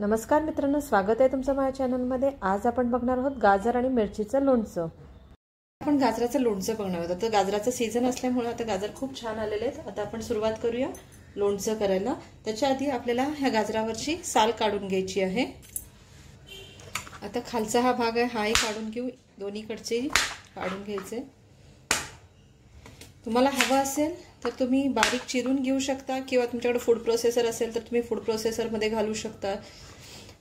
नमस्कार मित्रांनो स्वागत आहे तुमचं माझ्या चॅनलमध्ये आज आपण बघणार आहोत गाजर आणि मिरचीचं लोणचं. आपण गाजराचं लोणचं बघणार आहोत. आता गाजराचं सीझन असल्यामुळे आता गाजर खूप छान आलेले आहेत. आता आपण सुरुवात करूया लोणचं करायला. त्याच्या आधी आपल्याला ह्या गाजरावरची साल काढून घ्यायची आहे. आता खालचा हा भाग आहे हाही काढून घेऊ. दोन्हीकडचे काढून घ्यायचे. तुम्हाला हवं असेल तर तुम्ही बारीक चिरून घेऊ शकता किंवा तुमच्याकडे फूड प्रोसेसर असेल तर तुम्ही फूड प्रोसेसरमध्ये घालू शकता.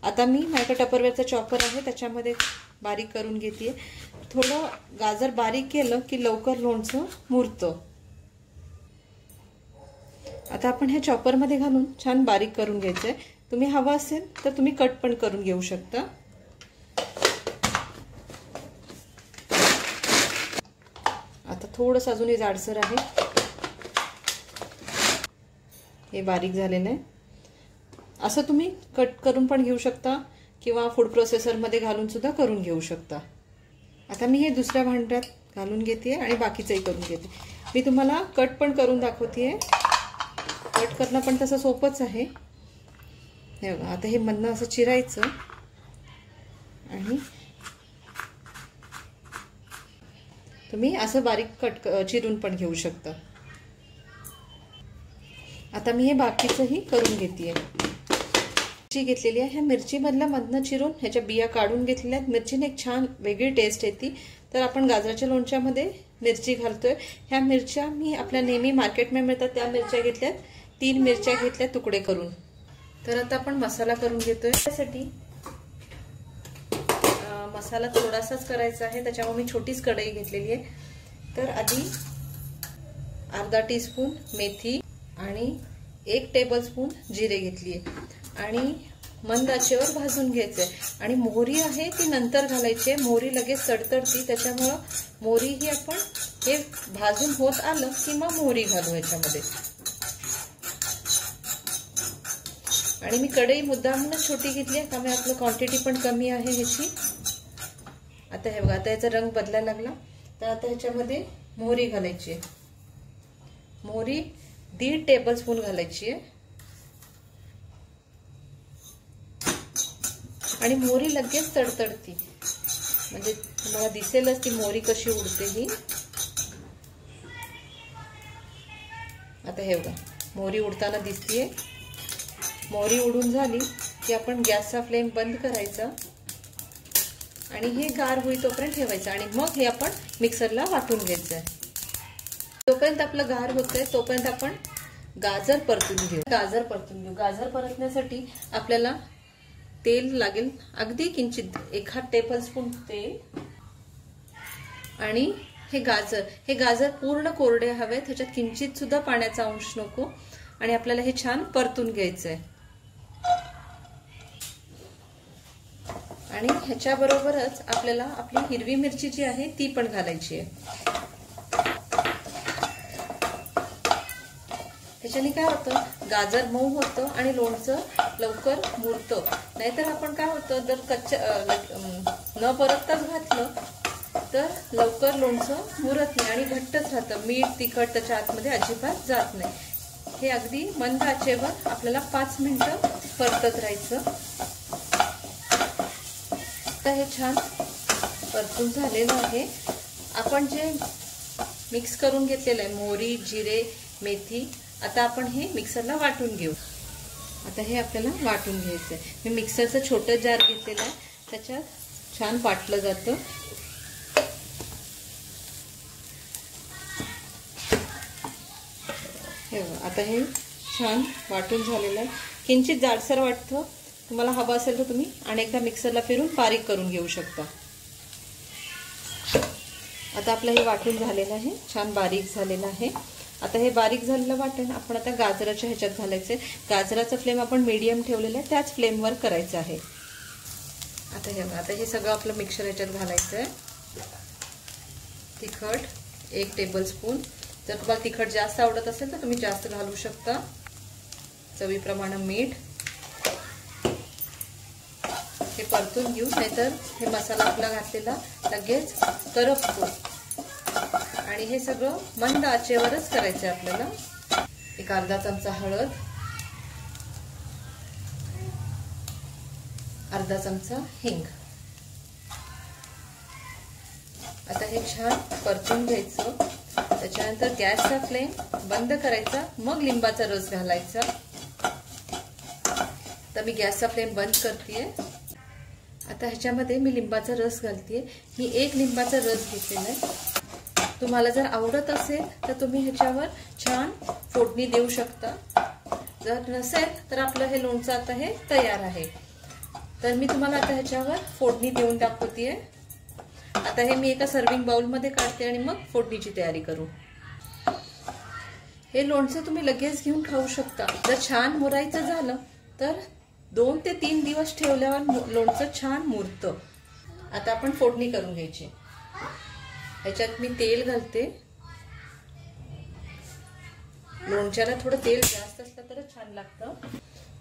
आता मी माझ्याकडे टपरवेअरचा चॉपर आहे त्याच्यामध्ये बारीक करून घेते थोडं गाजर बारीक केलं की लवकर लोणचं मुरतं. आता आपण ह्या चॉपरमध्ये घालून छान बारीक करून घ्यायचं आहे तुम्ही हवं असेल तर तुम्ही कट पण करून घेऊ शकता. आता थोडंसं अजूनही जाडसर आहे. हे बारीक झालेलं आहे. असं तुम्ही कट करून पण घेऊ शकता किंवा फूड प्रोसेसरमध्ये घालून सुद्धा करून घेऊ शकता. आता मी हे दुसऱ्या भांड्यात घालून घेते आणि बाकीचंही करून घेते. मी तुम्हाला कट पण करून दाखवते कट करणं पण तसं सोपंच आहे. हे बघा आता हे मधनं असं चिरायचं. आणि तुम्ही असं बारीक कट चिरून पण घेऊ शकता. आता मी हे बाकीचंही करून घेते मिरची घेतलेली आहे. ह्या मिरचीमधल्या मधनं चिरून ह्याच्या बिया काढून घेतलेल्या आहेत. मिरचीने एक छान वेगळी टेस्ट येते. तर आपण गाजराच्या लोणच्यामध्ये मिरची घालतोय. ह्या मिरच्या मी आपल्या नेहमी मार्केटमध्ये मिळतात. त्या मिरच्या घेतल्यात. तीन मिरच्या घेतल्या तुकडे करून. तर आता आपण मसाला करून घेतोय. त्यासाठी मसाला थोडासाच करायचा आहे त्याच्यामुळे मी छोटीच कढई घेतलेली आहे. तर आधी अर्धा टीस्पून मेथी आणि एक टेबलस्पून जिरे घेतली आहे. आणि मंद आचेवर भाजून घ्यायचंय. आणि मोहरी आहे ती नंतर घालायची आहे. मोहरी लगेच सडतडती त्याच्यामुळं मोहरी ही आपण हे भाजून होत आलं की मग मोहरी घालू याच्यामध्ये. आणि मी कढई मुद्दामूनच छोटी घेतली आहे त्यामुळे आपलं क्वांटिटी पण कमी आहे ह्याची. आता हे बघा आता याचा रंग बदलायला लागला. तर आता ह्याच्यामध्ये मोहरी घालायची आहे. मोहरी दीड टेबल स्पून घालायची आहे. आणि मोहरी लगेच तडतडती. म्हणजे तुम्हाला दिसेलच ती मोहरी कशी उडते ही. आता हे बघा मोहरी उडताना दिसतीये. मोहरी उडून झाली की आपण गॅसचा फ्लेम बंद करायचा. आणि हे गार होई तोपर्यंत ठेवायचं आणि मग हे आपण मिक्सरला वाटून घ्यायचं आहे जोपर्यंत आपलं गार होतंय तोपर्यंत आपण गाजर परतून घेऊ. गाजर परतून घेऊ. गाजर परतण्यासाठी आपल्याला तेल लागेल अगदी किंचित एखाद टेबल स्पून तेल आणि हे गाजर. हे गाजर पूर्ण कोरडे हवेत त्याच्यात किंचित सुद्धा पाण्याचा अंश नको आणि आपल्याला हे छान परतून घ्यायचंय. आणि ह्याच्या बरोबरच आपल्याला आपली हिरवी मिरची जी आहे ती पण घालायची आहे. त्याच्याने काय होतं? गाजर मऊ होतं आणि लोणचं लवकर मुरतं. नाहीतर आपण काय होतं? जर कच्च न परतताच घातलं तर लवकर लोणचं मुरत नाही आणि घट्टच राहतं. मीठ तिखट त्याच्या आतमध्ये अजिबात जात नाही. हे अगदी मंद आचेवर आपल्याला पाच मिनिटं परतत राहायचं. तर हे छान. परतून झालेलं आहे. आपण जे मिक्स करून घेतलेलं आहे मोहरी जिरे मेथी आता आपण हे मिक्सरला वाटून घेऊ. आता हे आपल्याला वाटून घ्यायचं आहे. मी मिक्सरचं छोटं जार घेतलेलं आहे. त्याच्यात छान वाटलं जातं. हे आता हे छान वाटून झालेलं आहे. किंचित जाडसर वाटतं तुम्हाला हवं असेल तर तुम्ही अनेकदा मिक्सरला फिरून बारीक करून घेऊ शकता. आता आपलं हे वाटून झालेलं आहे. छान बारीक झालेलं आहे. आता हे बारीक झालेलं वाटण आपण आता गाजराच्या ह्याच्यात घालायचं. आहे गाजराचा फ्लेम आपण मीडियम ठेवलेला आहे. त्याच फ्लेमवर करायचं आहे. आता हे आता हे सगळं आपलं मिक्सर ह्याच्यात घालायचं आहे तिखट एक टेबलस्पून जर तुम्हाला तिखट जास्त आवडत असेल तर तुम्ही जास्त घालू शकता. चवीप्रमाणे मीठ हे परतून घेऊ नाहीतर हे मसाला आपला घातलेला लगेच करपतो आणि हे सगळं मंद आचेवरच करायचं आहे आपल्याला. एक अर्धा चमचा हळद अर्धा चमचा हिंग. आता हे छान परतून घ्यायचं. त्याच्यानंतर गॅसचा फ्लेम बंद करायचा मग लिंबाचा रस घालायचा. तर मी गॅसचा फ्लेम बंद करते आता ह्याच्यामध्ये मी लिंबाचा रस घालते मी एक लिंबाचा रस घेतलेला आहे. तुम्हाला जर आवडत असेल तर तुम्ही ह्याच्यावर छान फोडणी देऊ शकता. जर नसेल तर आपलं हे लोणचं आता हे तयार आहे. तर मी तुम्हाला आता ह्याच्यावर फोडणी देऊन दाखवते आता हे मी एका सर्विंग बाउलमध्ये काढते आणि मग फोडणीची तयारी करू. हे लोणचं तुम्ही लगेच घेऊन खाऊ शकता. जर छान मुरायचं झालं तर दोन ते तीन दिवस ठेवल्यावर लोणचं छान मुरतं. आता आपण फोडणी करून घ्यायची. ह्याच्यात मी तेल घालते. लोणच्याला थोडं तेल जास्त असलं तरच छान लागतं.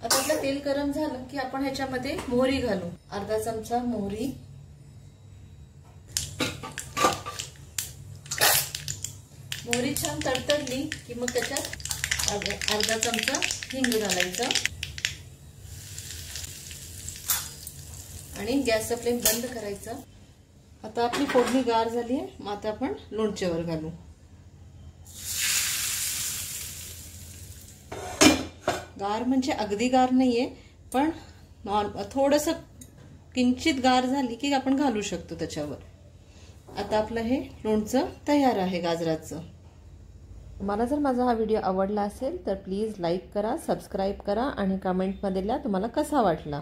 आता आपलं तेल गरम झालं की आपण ह्याच्यामध्ये मोहरी घालू. अर्धा चमचा मोहरी. मोहरी छान तडतडली की मग त्याच्यात अर्धा चमचा हिंग घालायचा. आणि गॅसचा फ्लेम बंद करायचा. आता आपली फोडणी गार झाली आहे. मग आता आपण लोणच्यावर घालू. गार म्हणजे अगदी गार नाहीये पण नॉर्म थोडंसं किंचित गार झाली की आपण घालू शकतो त्याच्यावर. आता आपलं हे लोणचं तयार आहे गाजराचं. मला जर माझा हा व्हिडिओ आवडला असेल तर प्लीज लाईक करा सबस्क्राईब करा आणि कमेंटमध्ये लिहा तुम्हाला कसा वाटला.